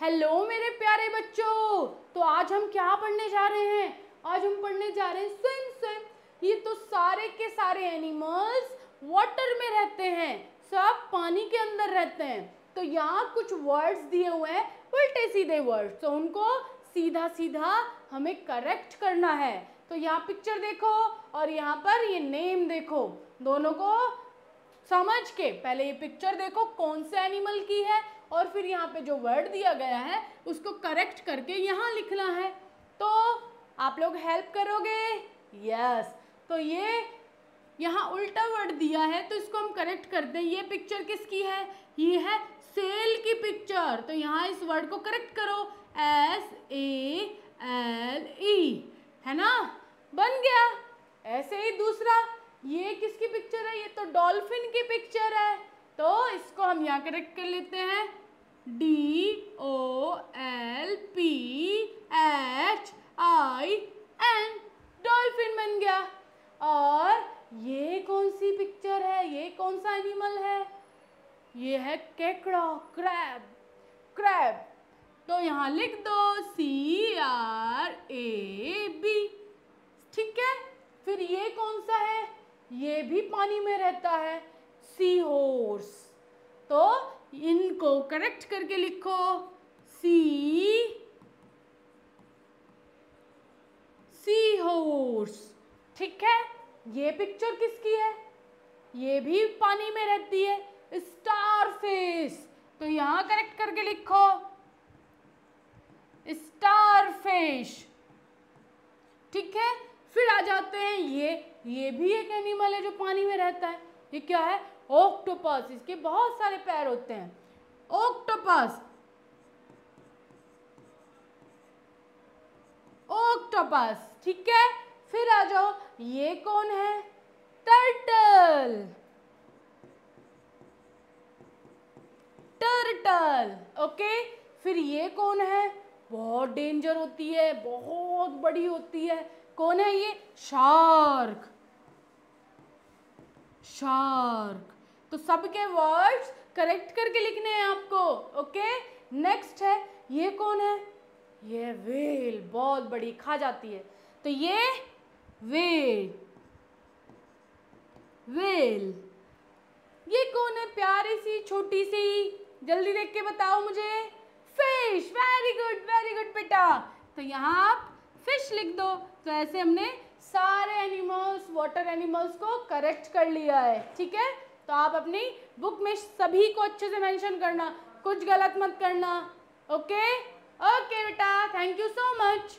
Hello मेरे प्यारे बच्चों। तो आज हम क्या पढ़ने जा रहे हैं? आज हम पढ़ने जा रहे हैं स्विम स्विम ये तो सारे के सारे एनिमल्स वाटर में रहते हैं। सब पानी के अंदर रहते हैं। तो यहाँ कुछ वर्ड्स दिए हुए हैं, उल्टे सीधे वर्ड्स तो उनको सीधा सीधा हमें करेक्ट करना है। तो यहाँ पिक्चर देखो और यहाँ पर ये नेम देखो। दोनों को समझ के, पहले ये पिक्चर देखो कौन से एनिमल की है और फिर यहाँ पे जो वर्ड दिया गया है, उसको करेक्ट करके यहाँ लिखना है। तो आप लोग हेल्प करोगे? यस तो ये यहाँ उल्टा वर्ड दिया है तो इसको हम करेक्ट कर दें। ये पिक्चर किसकी है? ये है सेल की पिक्चर तो यहाँ इस वर्ड को करेक्ट करो। एस ए एल ई है ना? बन गया। ये किसकी पिक्चर है? ये तो डॉल्फिन की पिक्चर है। तो इसको हम यहाँ करेक्ट कर लेते हैं। D O L P H I N dolphin बन गया। और ये कौन सी पिक्चर है? ये कौन सा एनिमल है? ये है केकड़ा क्रैब क्रैब तो यहाँ लिख दो सी आर ए बी ठीक है? फिर ये कौन सा है? ये भी पानी में रहता है। सी होर्स तो इनको करेक्ट करके लिखो। सी सी होर्स ठीक है? ये पिक्चर किसकी है? ये भी पानी में रहती है। स्टार फ़िश तो यहाँ करेक्ट करके लिखो। स्टार फ़िश ठीक है? फिर आ जाते हैं ये ये भी एक एनिमल है जो पानी में रहता है। ये क्या है? ऑक्टोपस इसके बहुत सारे पैर होते हैं। ऑक्टोपस ऑक्टोपस ठीक है? फिर आ जाओ, ये कौन है? टर्टल टर्टल ओके फिर ये कौन है? बहुत डेंजर होती है, बहुत बड़ी होती है। कौन है ये? शार्क। शार्क। तो सबके वर्ड्स करेक्ट करके लिखने हैं आपको ओके नेक्स्ट है, ये कौन है? ये वेल बहुत बड़ी, खा जाती है। तो ये वेल वेल ये कौन है? प्यारी सी, छोटी सी, जल्दी देख के बताओ मुझे। Fish very good very good बेटा। तो यहाँ आप फ़िश लिख दो। तो ऐसे हमने सारे एनिमल्स वाटर एनिमल्स को करेक्ट कर लिया है, ठीक है? तो आप अपनी बुक में सभी को अच्छे से मेंशन करना, कुछ गलत मत करना ओके ओके बेटा थैंक यू सो मच